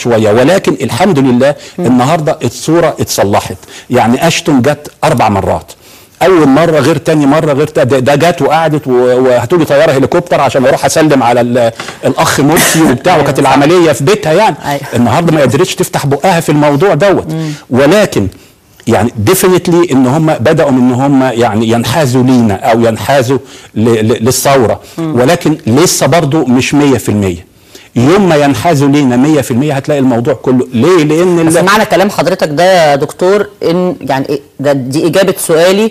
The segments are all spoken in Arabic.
شوية. ولكن الحمد لله النهارده الصورة اتصلحت. يعني أشتون جت أربع مرات. أول مرة غير تاني مرة غير ده, ده جت وقعدت و- وهاتولي طيارة هليكوبتر عشان أروح أسلم على ال- الأخ مرسي وبتاع أيوة وكانت. العملية في بيتها يعني. أيوة. النهارده ما قدرتش تفتح بقها في الموضوع دوت. ولكن يعني ديفينتلي إن هم بدأوا إن هم يعني ينحازوا لينا أو ينحازوا للثورة. ولكن لسه برضو مش 100% يوم ما ينحازوا لينا 100% هتلاقي الموضوع كله. ليه؟ لأن بس معنى كلام حضرتك ده يا دكتور إن يعني إيه- ده دي إجابة سؤالي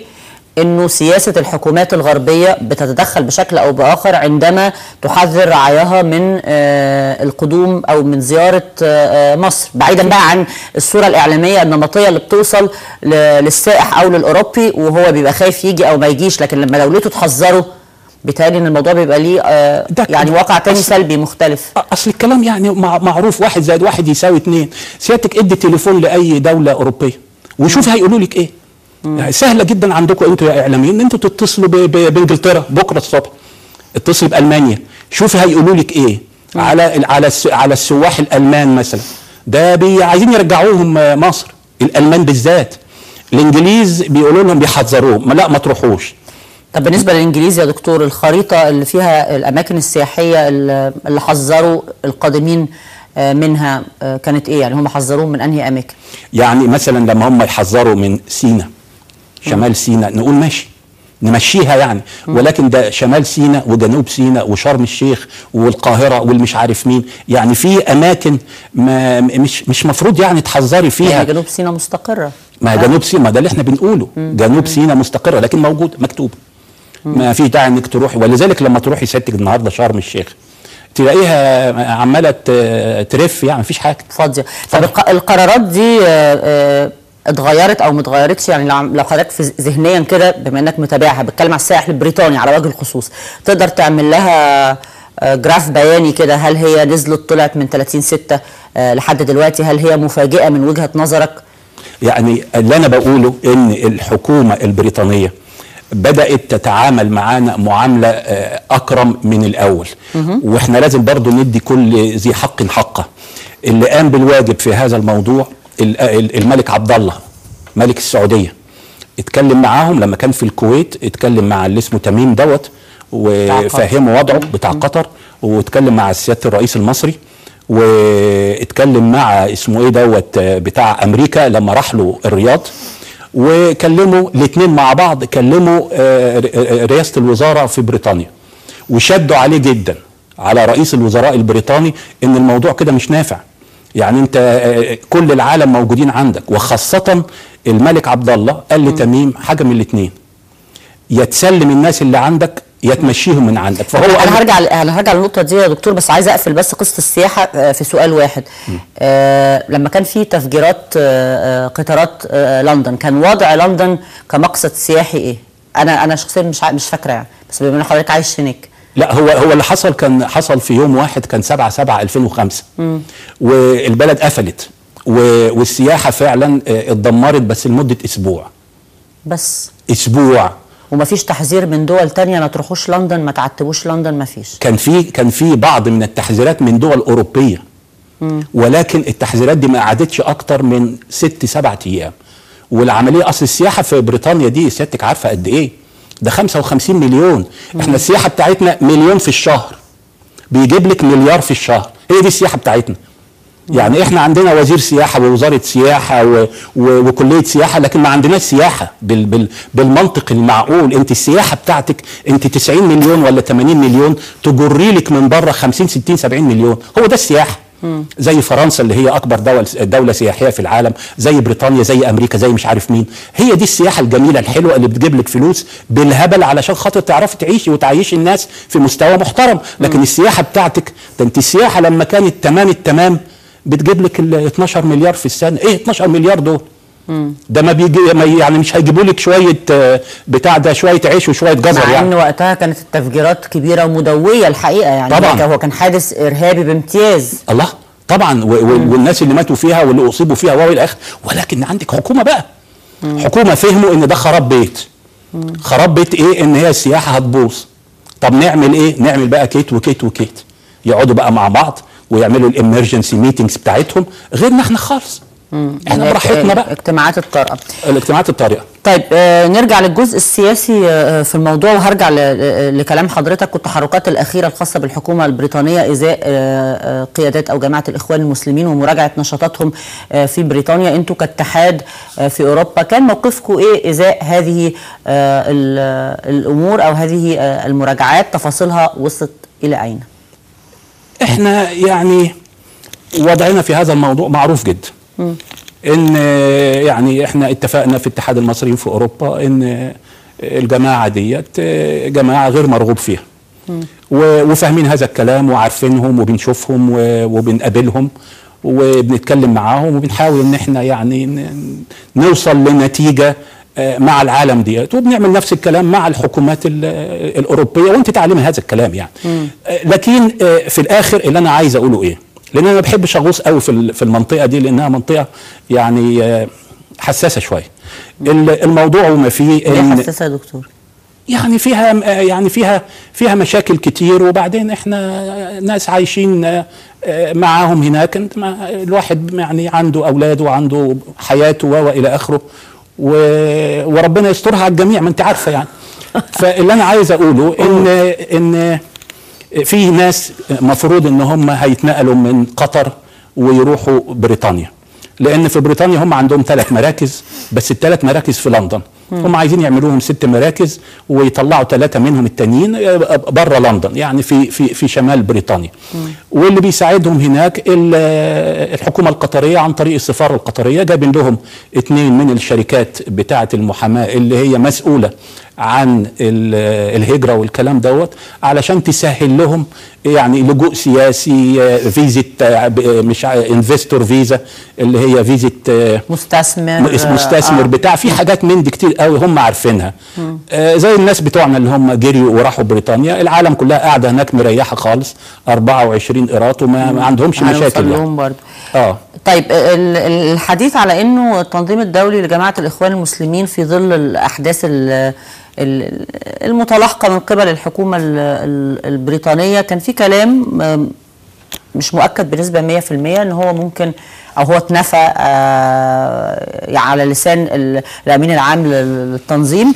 إنه سياسة الحكومات الغربية بتتدخل بشكل أو بآخر عندما تحذر رعاياها من آه، القدوم أو من زيارة آه، آه، مصر. بعيدا بقى عن الصورة الإعلامية النمطية اللي بتوصل للسائح أو للأوروبي وهو بيبقى خايف يجي أو ما يجيش لكن لما دولته تحذره بالتالي إن الموضوع بيبقى ليه آه، يعني. واقع تاني سلبي مختلف. أصل الكلام يعني مع- معروف واحد زائد واحد يساوي اتنين. سيادتك ادي تليفون لأي دولة أوروبية وشوف هيقولوا لك إيه. يعني سهلة جدا عندكم أنتوا يا إعلاميين إن أنتوا تتصلوا بإنجلترا بكرة الصبح. اتصلوا بألمانيا. شوف هيقولوا لك إيه. على ال- على الس- على السواح الألمان مثلا. ده بي عايزين يرجعوهم آه، مصر. الألمان بالذات. الإنجليز بيقولوا لهم بيحذروهم. لا ما تروحوش. طب بالنسبة للانجليزي يا دكتور الخريطة اللي فيها الأماكن السياحية اللي حذروا القادمين آه، منها آه، كانت إيه؟ يعني هم حذروهم من أنهي أماكن؟ يعني مثلا لما هم يحذروا من سينا شمال سينا نقول ماشي نمشيها يعني. ولكن ده شمال سينا وجنوب سينا وشرم الشيخ والقاهرة والمش عارف مين. يعني في أماكن ما مش مش مفروض يعني تحذري فيها. يعني جنوب سيناء مستقرة. ما. جنوب سينا ده اللي إحنا بنقوله. جنوب سينا مستقرة لكن موجود مكتوب ما فيش داعي إنك تروحي. ولذلك لما تروحي سيادتك النهارده شرم الشيخ تلاقيها عمالة ترف يعني مفيش حاجة. فاضية. طب الق- القرارات دي آه، آه، اتغيرت أو ما اتغيرتش؟ يعني لو حضرتك في ذهنيا كده بما إنك متابعها بتكلم على السائح البريطاني على وجه الخصوص تقدر تعمل لها آه، جراف بياني كده؟ هل هي نزلت طلعت من 30 6 لحد دلوقتي؟ هل هي مفاجئة من وجهة نظرك؟ يعني اللي أنا بقوله إن الحكومة البريطانية بدأت تتعامل معانا معاملة آه، أكرم من الأول. وإحنا لازم برضو ندي كل ذي حق حقه اللي قام بالواجب في هذا الموضوع ال- ال- الملك عبد الله ملك السعودية. اتكلم معاهم لما كان في الكويت اتكلم مع اللي اسمه تميم دوت وفهمه وضعه بتاع قطر. واتكلم مع سياده الرئيس المصري. واتكلم مع اسمه إيه دوت آه، بتاع أمريكا لما راح له الرياض. وكلموا الاثنين مع بعض كلموا آه، ر- آه، رئاسة الوزارة في بريطانيا. وشدوا عليه جدا على رئيس الوزراء البريطاني إن الموضوع كده مش نافع. يعني أنت آه، كل العالم موجودين عندك. وخاصة الملك عبد الله قال لتميم حاجة من الاثنين يا تسلم الناس اللي عندك يا تمشيهم من عندك. فهو أنا هرجع أنا هرجع للنقطه دي يا دكتور بس عايز أقفل بس قصة السياحة آه، في سؤال واحد. آه لما كان في تفجيرات آه آه، قطارات آه لندن كان وضع لندن كمقصد سياحي إيه؟ أنا أنا شخصيا مش مش فاكرة يعني بس بما إن حضرتك عايش هناك. لا هو هو اللي حصل كان حصل في يوم واحد كان 7 7 2005 والبلد قفلت والسياحة فعلا آه، اتدمرت بس لمدة أسبوع. بس. أسبوع. ومفيش تحذير من دول تانية ما تروحوش لندن ما تعتبوش لندن مفيش. كان في كان في بعض من التحذيرات من دول أوروبية. ولكن التحذيرات دي ما قعدتش أكتر من ست سبعة أيام. والعملية أصل السياحة في بريطانيا دي سيادتك عارفة قد إيه؟ ده 55 مليون. إحنا السياحة بتاعتنا مليون في الشهر. بيجيب لك مليار في الشهر. هي دي السياحة بتاعتنا. يعني إحنا عندنا وزير سياحة ووزارة سياحة و... و... وكلية سياحة لكن ما عندناش سياحة بال... بال... بالمنطق المعقول. أنت السياحة بتاعتك أنت 90 مليون ولا 80 مليون تجري لك من بره 50 60 70 مليون. هو ده السياحة. زي فرنسا اللي هي أكبر دول دولة سياحية في العالم زي بريطانيا زي أمريكا زي مش عارف مين. هي دي السياحة الجميلة الحلوة اللي بتجيب لك فلوس بالهبل علشان خاطر تعرفي تعيشي وتعيشي الناس في مستوى محترم. لكن السياحة بتاعتك ده أنت السياحة لما كانت تمام التمام بتجيب لك ال 12 مليار في السنة. إيه 12 مليار دول؟ ده ما بيجي ما يعني مش هيجيبوا لك شوية آه، بتاع ده شوية عيش وشوية جزر مع إن يعني وقتها كانت التفجيرات كبيرة ومدوية الحقيقة يعني. طبعاً. هو كان حادث إرهابي بامتياز. الله. طبعا. والناس اللي ماتوا فيها واللي أصيبوا فيها واو إلى اخره ولكن عندك حكومة بقى. حكومة فهموا إن ده خراب بيت. خراب بيت إيه؟ إن هي السياحة هتبوظ. طب نعمل إيه؟ نعمل بقى كيت وكيت وكيت. يقعدوا بقى مع بعض. ويعملوا الامرجنسي ميتنجز بتاعتهم غيرنا إحنا خالص. إحنا براحتنا بقى. اجتماعات الطارئة. الاجتماعات الطارئة. طيب آه نرجع للجزء السياسي آه في الموضوع وهرجع ل- آه، لكلام حضرتك والتحركات الأخيرة الخاصة بالحكومة البريطانية إزاء آه آه قيادات أو جماعة الإخوان المسلمين ومراجعة نشاطاتهم آه في بريطانيا. أنتوا كاتحاد آه في أوروبا كان موقفكم إيه؟ إزاء هذه آه ال- آه، الأمور أو هذه آه المراجعات تفاصيلها وصلت إلى أين؟ إحنا يعني وضعنا في هذا الموضوع معروف جدا. إن يعني إحنا اتفقنا في اتحاد المصريين في أوروبا إن الجماعة ديت جماعة غير مرغوب فيها. وفاهمين هذا الكلام وعارفينهم وبنشوفهم وبنقابلهم وبنتكلم معاهم وبنحاول إن إحنا يعني نوصل لنتيجة مع العالم ديت وبنعمل نفس الكلام مع الحكومات ال- الأوروبية وأنت تعلمي هذا الكلام يعني. آه، لكن آه، في الآخر اللي أنا عايز أقوله إيه؟ لأن أنا ما بحبش أغوص قوي في ال- في المنطقة دي لأنها منطقة يعني آه، حساسة شوية. ال- الموضوع وما فيه ليه إن حساسة يا دكتور؟ يعني فيها يعني فيها فيها مشاكل كتير وبعدين إحنا ناس عايشين آه، آه، معاهم هناك. إنت الواحد يعني عنده اولاده وعنده حياته وإلى آخره. و- وربنا يسترها على الجميع ما انت عارفة يعني. فاللي أنا عايز أقوله ان إن في ناس مفروض إن هم هيتنقلوا من قطر ويروحوا بريطانيا. لأن في بريطانيا هم عندهم ثلاث مراكز بس الثلاث مراكز في لندن. هم عايزين يعملوهم ست مراكز ويطلعوا ثلاثة منهم التانيين بره لندن يعني في في في شمال بريطانيا. واللي بيساعدهم هناك ال- الحكومة القطرية عن طريق السفارة القطرية جايبين لهم اثنين من الشركات بتاعة المحاماة اللي هي مسؤولة عن ال- الهجرة والكلام دوت علشان تسهل لهم يعني لجوء سياسي آه، visit آه، ب- آه، مش investor visa اللي هي visit آه، مستثمر مستثمر آه. بتاع في حاجات من دي كتير قوي هم عارفينها. آه زي الناس بتوعنا اللي هم جريوا وراحوا بريطانيا العالم كلها قاعدة هناك مريحة خالص 24 قيراط وما ما عندهمش مشاكل يعني. برضه. آه. طيب ال- ال- الحديث على إنه التنظيم الدولي لجماعة الإخوان المسلمين في ظل الأحداث ال- ال- المتلاحقة من قبل الحكومة ال- ال- البريطانية كان في كلام مش مؤكد بنسبة 100% إن هو ممكن أو هو اتنفى آه، يعني على لسان ال- الأمين العام لل- للتنظيم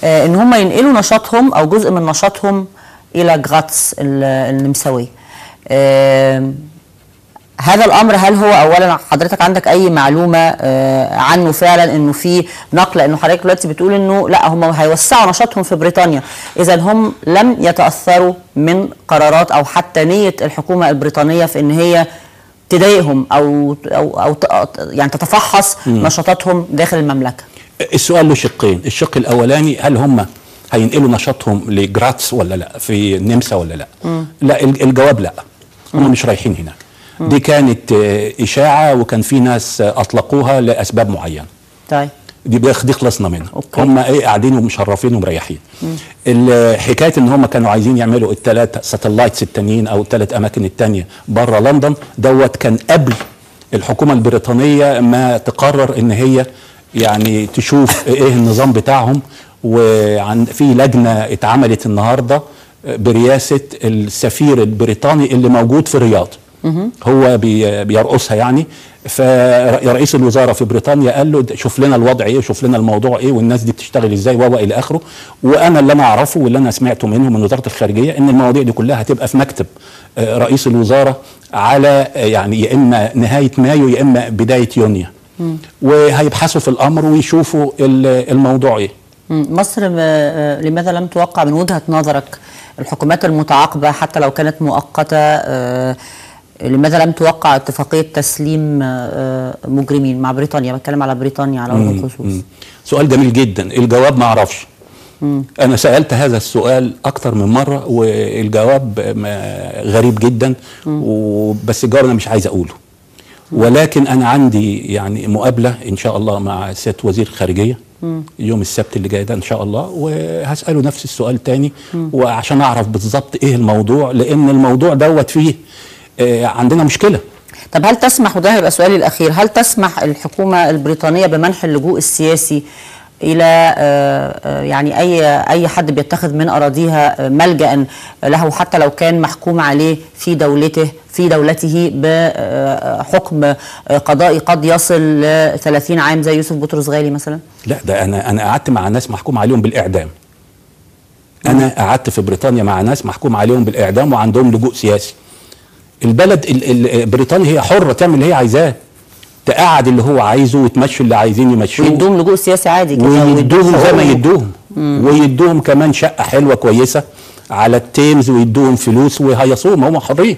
آه، إن هم ينقلوا نشاطهم أو جزء من نشاطهم إلى جراتس ال- النمساويه هذا الأمر هل هو اولا حضرتك عندك أي معلومة آه، عنه فعلا إنه في نقل لأنه حضرتك دلوقتي بتقول إنه لا هم هيوسعوا نشاطهم في بريطانيا. اذا هم لم يتأثروا من قرارات أو حتى نية الحكومة البريطانية في إن هي تضايقهم أو أو أو يعني تتفحص نشاطاتهم داخل المملكة. السؤال له شقين الشق الأولاني هل هم هينقلوا نشاطهم لجراتس ولا لا في النمسا ولا لا؟ لا ال- الجواب لا. هم مش رايحين هناك. دي كانت آه، إشاعة وكان في ناس آه، أطلقوها لأسباب معينة. طيب. دي دي خلصنا منها. هم إيه قاعدين ومشرفين ومريحين. حكاية إن هم كانوا عايزين يعملوا الثلاث satellites التانيين أو الثلاث أماكن التانية بره لندن دوت كان قبل الحكومة البريطانية ما تقرر إن هي يعني تشوف إيه النظام بتاعهم. وعن في لجنة اتعملت النهارده برئاسه السفير البريطاني اللي موجود في الرياض. هو بي- بيرقصها يعني. فرئيس الوزارة في بريطانيا قال له شوف لنا الوضع إيه وشوف لنا الموضوع إيه والناس دي بتشتغل إزاي و إلى اخره. وأنا اللي أنا اعرفه واللي أنا سمعته منه من وزارة الخارجية ان المواضيع دي كلها هتبقى في مكتب آه، رئيس الوزارة على آه، يعني يا إما نهاية مايو يا إما بداية يونيو. وهيبحثوا في الأمر ويشوفوا ال- الموضوع إيه. مصر آه، لماذا لم توقع من وجهة نظرك الحكومات المتعاقبة حتى لو كانت مؤقتة آه، لماذا لم توقع اتفاقية تسليم آه، مجرمين مع بريطانيا؟ بتكلم على بريطانيا على وجه الخصوص. سؤال جميل جدا. الجواب ما أعرفش. أنا سألت هذا السؤال أكتر من مرة والجواب غريب جدا وبس الجواب أنا مش عايز أقوله. ولكن أنا عندي يعني مقابلة إن شاء الله مع سياده وزير الخارجيه يوم السبت اللي جاي ده إن شاء الله وهسأله نفس السؤال تاني وعشان أعرف بالظبط إيه الموضوع لأن الموضوع دوت فيه آه، عندنا مشكلة. طب هل تسمح وده هيبقى سؤالي الأخير هل تسمح الحكومة البريطانية بمنح اللجوء السياسي إلى آه، آه، يعني أي أي حد بيتخذ من أراضيها آه، ملجأ له حتى لو كان محكوم عليه في دولته في دولته بحكم قضائي قد يصل ل 30 عام زي يوسف بطرس غالي مثلا؟ لا ده أنا أنا قعدت مع ناس محكوم عليهم بالإعدام. أنا قعدت في بريطانيا مع ناس محكوم عليهم بالإعدام وعندهم لجوء سياسي. البلد ال ال بريطانيا هي حرة تعمل اللي هي عايزاه. تقعد اللي هو عايزه وتمشي اللي عايزين يمشوه. ويدوم لجوء سياسي عادي كده ويدوهم زي ما. يدوهم. ويدوهم كمان شقة حلوة كويسة على التيمز ويدوهم فلوس ويهيصوهم. هم حرين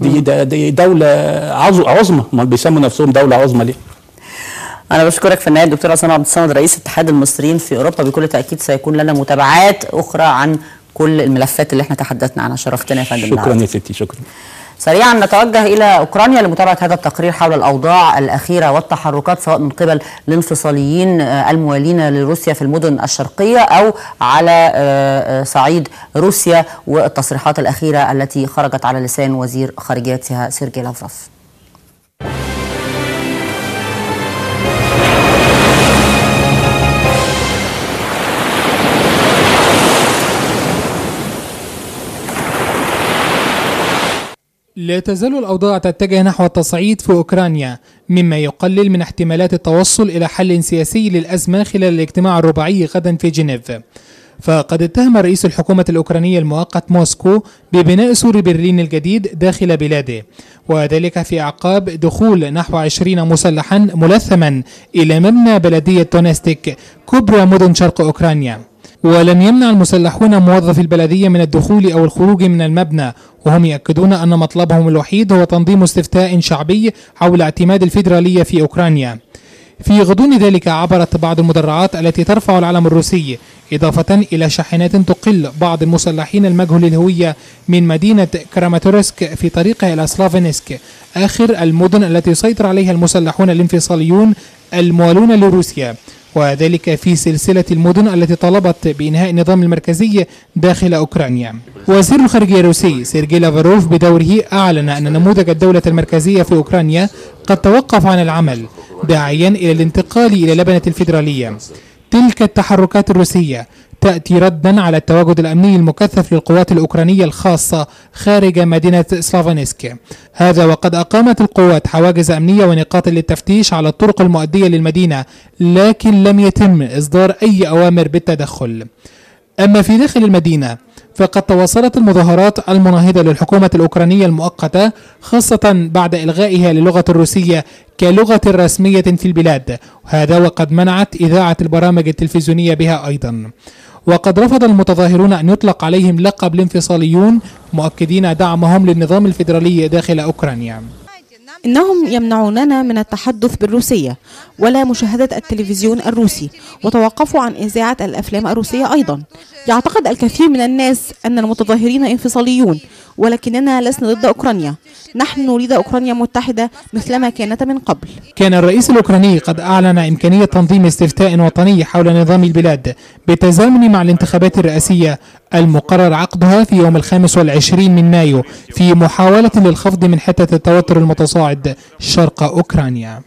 دي ده دي دولة عظ- عظمى. ما بيسموا نفسهم دولة عظمى ليه؟ أنا بشكرك في النهاية الدكتور عصام عبد الصمد رئيس اتحاد المصريين في أوروبا. بكل تأكيد سيكون لنا متابعات أخرى عن كل الملفات اللي إحنا تحدثنا عنها. شرفتنا يا فندم شكرا. يا ستي. شكرا. سريعا نتوجه إلى أوكرانيا لمتابعة هذا التقرير حول الأوضاع الأخيرة والتحركات سواء من قبل الانفصاليين الموالين لروسيا في المدن الشرقية أو على آه، آه، صعيد روسيا والتصريحات الأخيرة التي خرجت على لسان وزير خارجيتها سيرجي لافروف. لا تزال الأوضاع تتجه نحو التصعيد في أوكرانيا مما يقلل من احتمالات التوصل إلى حل سياسي للأزمة خلال الاجتماع الرباعي غدا في جنيف. فقد اتهم رئيس الحكومة الأوكرانية المؤقت موسكو ببناء سور برلين الجديد داخل بلاده وذلك في أعقاب دخول نحو 20 مسلحا ملثما إلى مبنى بلدية دونيتسك كبرى مدن شرق أوكرانيا. ولم يمنع المسلحون موظفي البلدية من الدخول أو الخروج من المبنى وهم يأكدون أن مطلبهم الوحيد هو تنظيم استفتاء شعبي حول اعتماد الفيدرالية في أوكرانيا. في غضون ذلك عبرت بعض المدرعات التي ترفع العلم الروسي إضافة إلى شاحنات تقل بعض المسلحين المجهول الهوية من مدينة كراماتورسك في طريقها إلى سلافينسك آخر المدن التي يسيطر عليها المسلحون الانفصاليون الموالون لروسيا. وذلك في سلسلة المدن التي طلبت بإنهاء النظام المركزي داخل أوكرانيا. وزير الخارجية الروسي سيرجي لافروف بدوره أعلن أن نموذج الدولة المركزية في أوكرانيا قد توقف عن العمل داعيا إلى الانتقال إلى لبنة الفيدرالية. تلك التحركات الروسية تأتي ردا على التواجد الأمني المكثف للقوات الأوكرانية الخاصة خارج مدينة سلافانسك. هذا وقد أقامت القوات حواجز أمنية ونقاط للتفتيش على الطرق المؤدية للمدينة لكن لم يتم إصدار أي أوامر بالتدخل. أما في داخل المدينة فقد تواصلت المظاهرات المناهضة للحكومة الأوكرانية المؤقتة خاصة بعد إلغائها للغة الروسية كلغة رسمية في البلاد. هذا وقد منعت إذاعة البرامج التلفزيونية بها أيضا. وقد رفض المتظاهرون أن يطلق عليهم لقب الانفصاليون مؤكدين دعمهم للنظام الفيدرالي داخل أوكرانيا. إنهم يمنعوننا من التحدث بالروسية ولا مشاهدة التلفزيون الروسي وتوقفوا عن إذاعة الأفلام الروسية أيضا. يعتقد الكثير من الناس أن المتظاهرين انفصاليون ولكننا لسنا ضد أوكرانيا. نحن نريد أوكرانيا متحدة مثلما كانت من قبل. كان الرئيس الأوكراني قد أعلن إمكانية تنظيم استفتاء وطني حول نظام البلاد بالتزامن مع الانتخابات الرئاسية المقرر عقدها في يوم الخامس والعشرين من مايو في محاولة للخفض من حدة التوتر المتصاعد شرق أوكرانيا.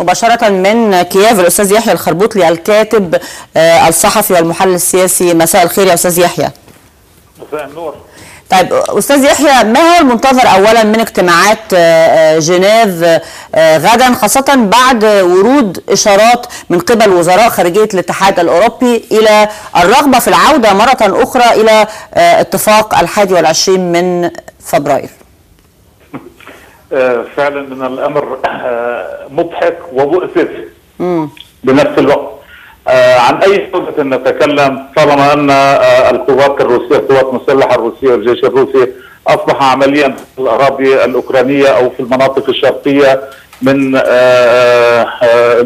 مباشرة من كييف الأستاذ يحيى الخربوطلي الكاتب آه، الصحفي والمحلل السياسي. مساء الخير يا أستاذ يحيى. مساء النور. طيب أستاذ يحيى ما هو المنتظر أولا من اجتماعات آه، آه، جنيف آه، غدا خاصة بعد ورود إشارات من قبل وزراء خارجية الاتحاد الأوروبي إلى الرغبة في العودة مرة أخرى إلى آه، اتفاق الحادي والعشرين من فبراير؟ فعلا من الأمر مضحك ومؤسف بنفس الوقت. عن أي جوده نتكلم؟ طالما أن آه، القوات الروسية القوات المسلحة الروسية والجيش الروسي أصبح عمليا في الأراضي الأوكرانية أو في المناطق الشرقية من آه، آه،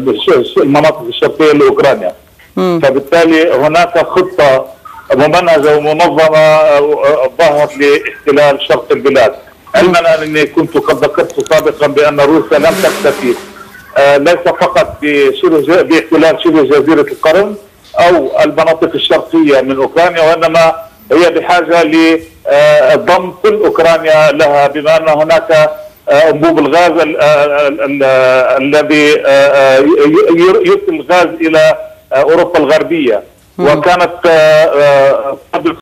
المناطق الشرقية لأوكرانيا. فبالتالي هناك خطة ممنهجة ومنظمة آه، ظهرت لاحتلال شرق البلاد. علما اني كنت قد ذكرت سابقا بأن روسيا لم تكتفي آه، ليس فقط باحتلال شبه جزيره القرم أو المناطق الشرقية من أوكرانيا وإنما هي بحاجة لضم كل أوكرانيا لها بما أن هناك آه، أنبوب الغاز ال- آه، ال- ال- آه، الذي آه، آه، يرسل الغاز إلى آه، أوروبا الغربية. وكانت آه، آه، قبل